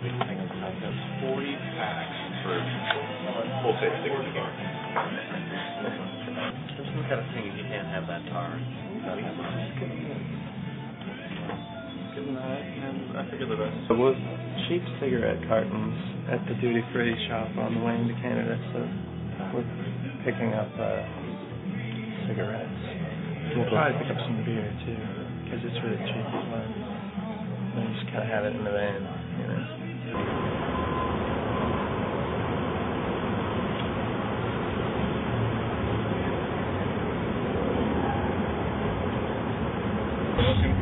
for full face stick cigar. There's some kind of thing you can't have that tar. I figure the. It was cheap cigarette cartons at the duty free shop on the way into Canada, so we're picking up uh, cigarettes. We'll probably pick up some beer too, because it's really cheap as well. And just kind of have it in the van, you know. Looking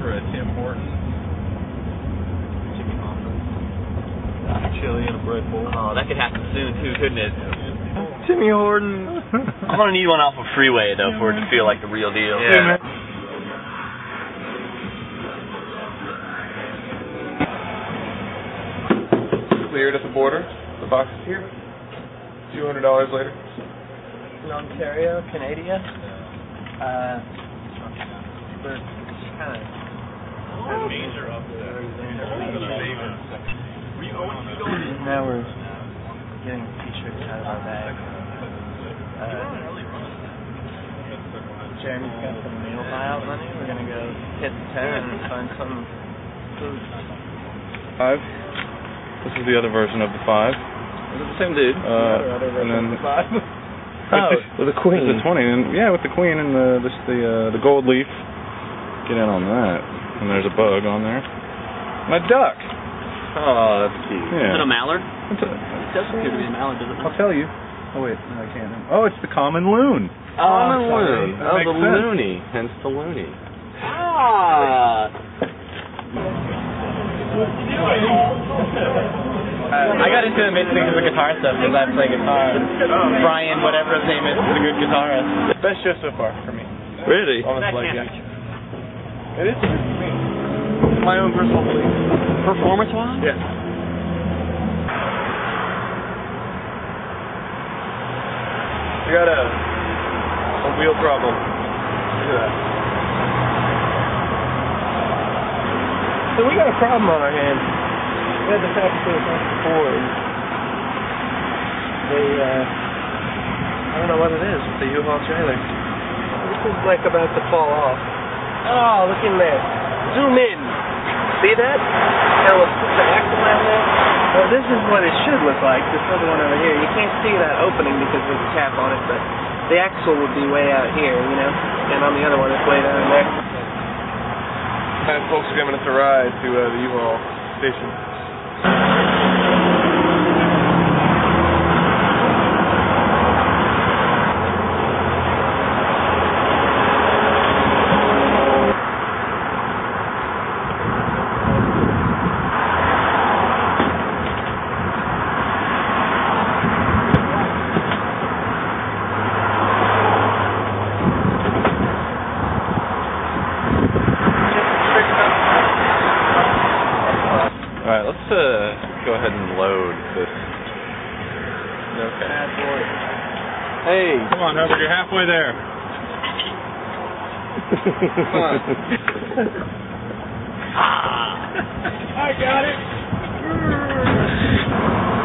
for a Tim Hortons. Chicken Chili and a bread bowl. Oh, that could happen soon too, couldn't it? Timmy Horton. I'm gonna need one off a freeway though for it to feel like the real deal. Yeah. Cleared at the border. The box is here. Two hundred dollars later. in Ontario, Canada. Uh, we're kind of Major up there. now we're getting t-shirts out of our bag. Uh, Jeremy's got some meal buyout money. We're gonna go hit the tent and find some food. Five. This is the other version of the five. Is it the same dude? Uh, and then the five. Oh, with a queen. The twenty, and yeah, with the queen and the this, the uh, the gold leaf. Get in on that. And there's a bug on there. And a duck. Oh, that's cute. Is it a mallard? It's a, It does appear to be a mallard, doesn't it? I'll tell you. Oh wait, no, I can't. Oh, it's the common loon. Common sorry. loon. Oh, the sense. loony. Hence the loony. Ah. Uh, I got into it mainly because of guitar stuff, because I play guitar. Brian, whatever his name is, is a good guitarist. Best show so far for me. Really? Honest, like, yeah. It is me. My own personal belief. Performance-wise? Yeah. I got a, a wheel problem. Look at that. So we got a problem on our hands. We had the fact that it was before. and They, uh, I don't know what it is with the U-Haul trailer. This is like about to fall off. Oh, look in there. Zoom in. See that? Got a little the axle down there. Well, this is what it should look like. This other one over here. You can't see that opening because there's a cap on it, but the axle would be way out here, you know. And on the other one, it's way down there. Folks are giving us a ride to uh, the U-Haul station. All right, let's uh, go ahead and load this. Okay. Bad boy. Hey. Come on, Hubbard, you're halfway there. Come on. ah. I got it.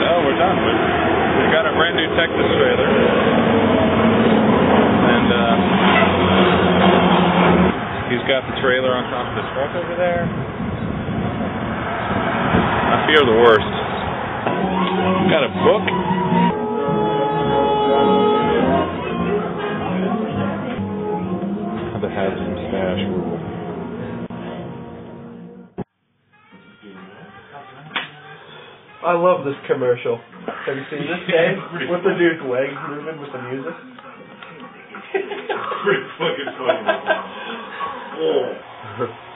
No, we're done. We we got a brand new Texas trailer, and uh, he's got the trailer on top of the truck over there. I fear the worst. Got a book. Had to have some stash rule. I love this commercial. Have you seen this game with the dude's legs moving with the music? Pretty fucking funny. Oh.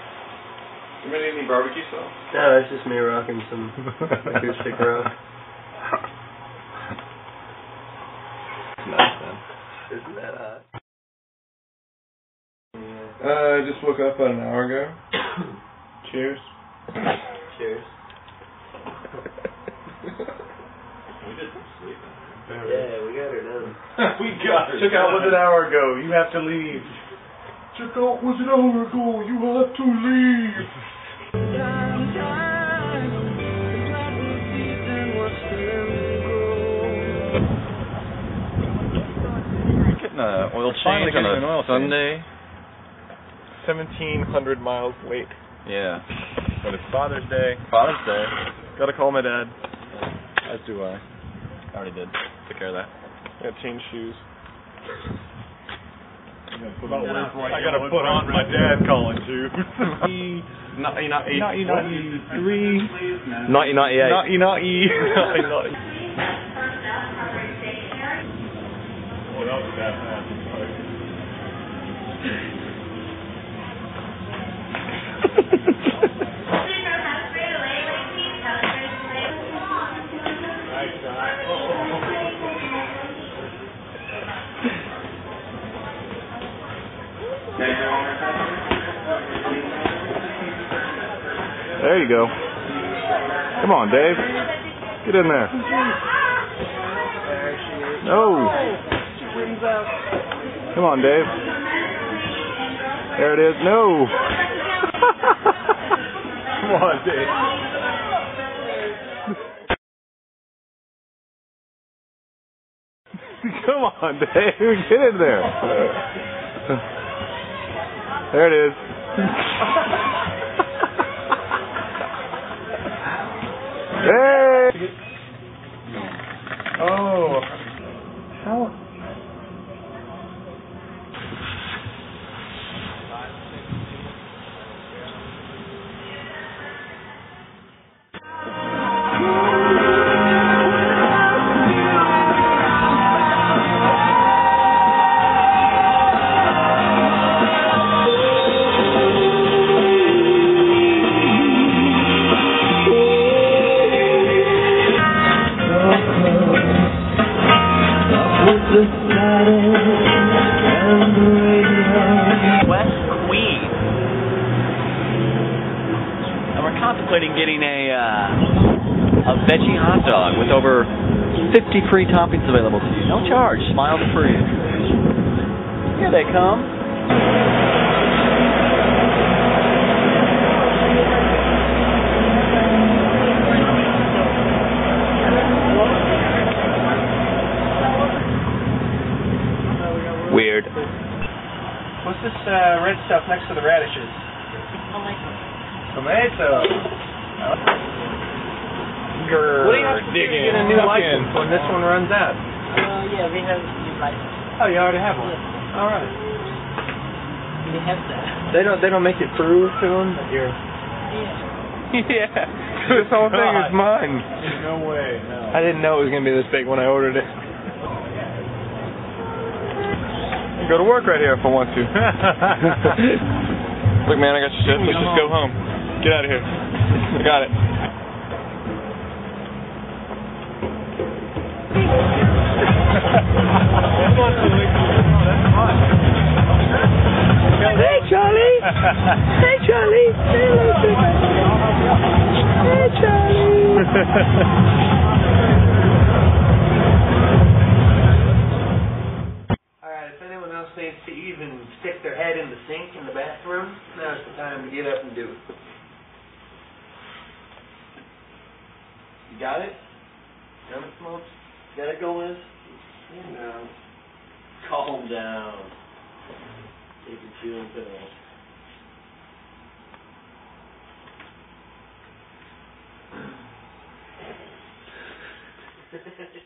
You gonna any barbecue sauce? No, it's just me rocking some acoustic rock. Nice, man. Isn't that hot? Uh, I just woke up about an hour ago. Cheers. Cheers. We did Yeah, we got her done. we got her. Check out was an hour ago. You have to leave. Check out was an hour ago. You have to leave. Getting a oil Finally change on getting an oil change. Sunday. 1,700 miles late. Yeah. But it's Father's Day. Father's Day. Gotta call my dad. As do I. I. Already did. Took care of that. Gotta change shoes. I gotta put on my dad calling too. Not, not, Naughty, naughty, three. Naughty, naughty, eight. Naughty, naughty. Naughty, naughty. Oh, that was bad. There you go. Come on, Dave. Get in there. No. Come on, Dave. There it is. No. Come on, Dave. Come on, Dave. Get in there. There it is. Hey! Oh. A veggie hot dog with over 50 free toppings available to you. No charge. Miles free. Here they come. Weird. What's this uh, red stuff next to the radishes? Tomato. Grr, What do you have to do to get a new license when this one runs out? Uh, yeah, we have a new license. Oh, you already have one. Yeah. All right. We have that. They don't. They don't make it prove to them that you're. Yeah. yeah. This whole thing is mine. No way. No. I didn't know it was gonna be this big when I ordered it. Go to work right here if I want to. Look, man, I got your shit. Let's just go home. Get out of here. I got it. Hey, Charlie. hey, Charlie. Hello. Hey, Charlie. All right. If anyone else needs to even stick their head in the sink in the bathroom, now's the time to get up and do it. You got it? Got it, Smokes? Got it, Gomez? No. Calm down. Take chilling pills.